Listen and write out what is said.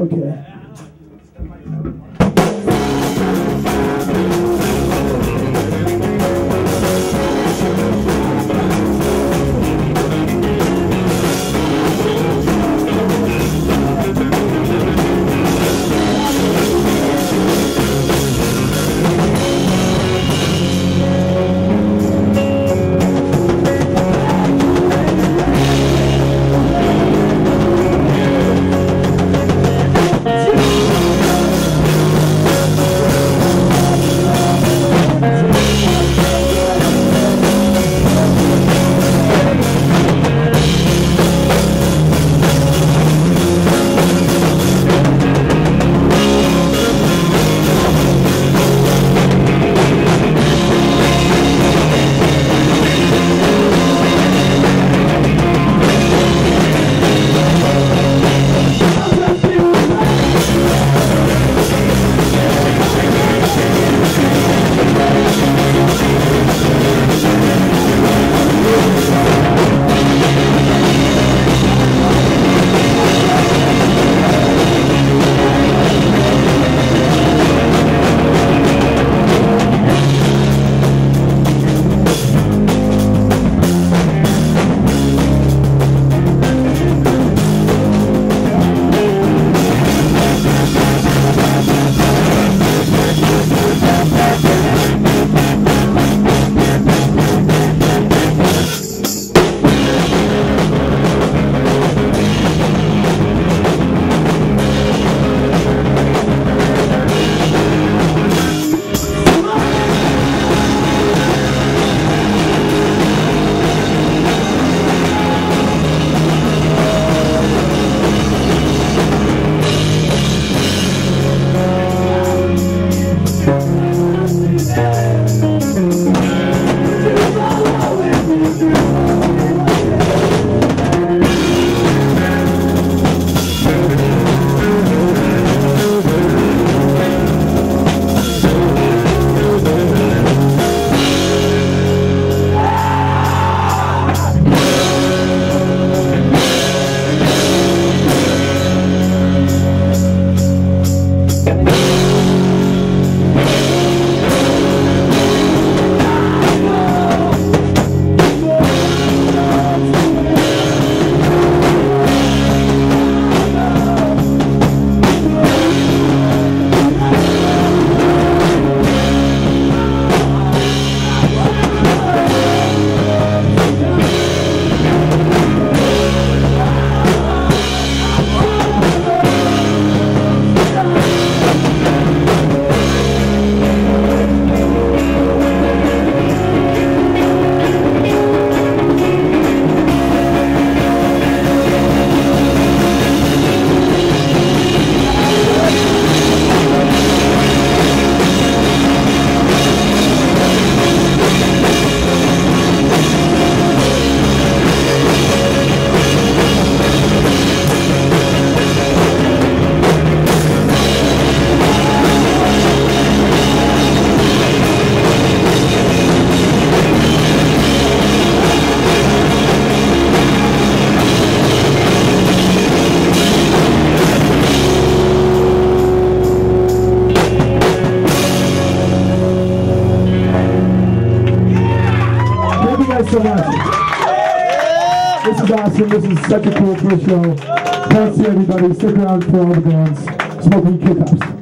Okay. So much. This is awesome. This is such a cool first show. Thanks to everybody. Stick around for all the bands. Smoking Kid Cups.